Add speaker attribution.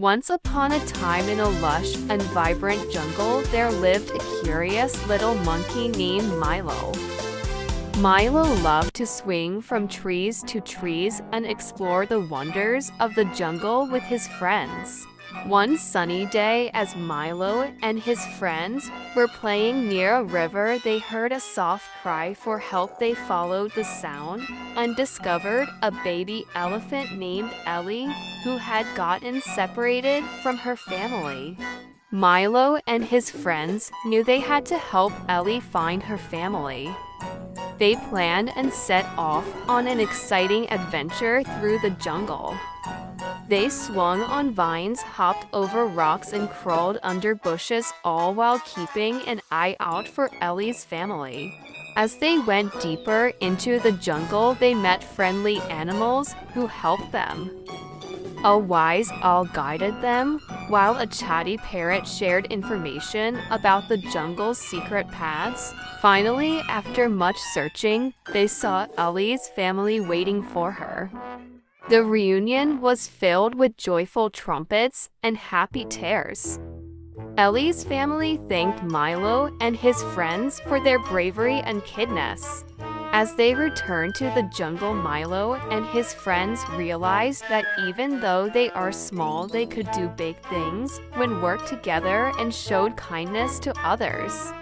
Speaker 1: Once upon a time in a lush and vibrant jungle, there lived a curious little monkey named Milo. Milo loved to swing from trees to trees and explore the wonders of the jungle with his friends. One sunny day, as Milo and his friends were playing near a river, they heard a soft cry for help. They followed the sound and discovered a baby elephant named Ellie who had gotten separated from her family. Milo and his friends knew they had to help Ellie find her family. They planned and set off on an exciting adventure through the jungle. They swung on vines, hopped over rocks, and crawled under bushes, all while keeping an eye out for Ellie's family. As they went deeper into the jungle, they met friendly animals who helped them. A wise owl guided them, while a chatty parrot shared information about the jungle's secret paths. Finally, after much searching, they saw Ellie's family waiting for her. The reunion was filled with joyful trumpets and happy tears. Ellie's family thanked Milo and his friends for their bravery and kindness. As they return to the jungle, Milo and his friends realize that even though they are small, they could do big things when worked together and showed kindness to others.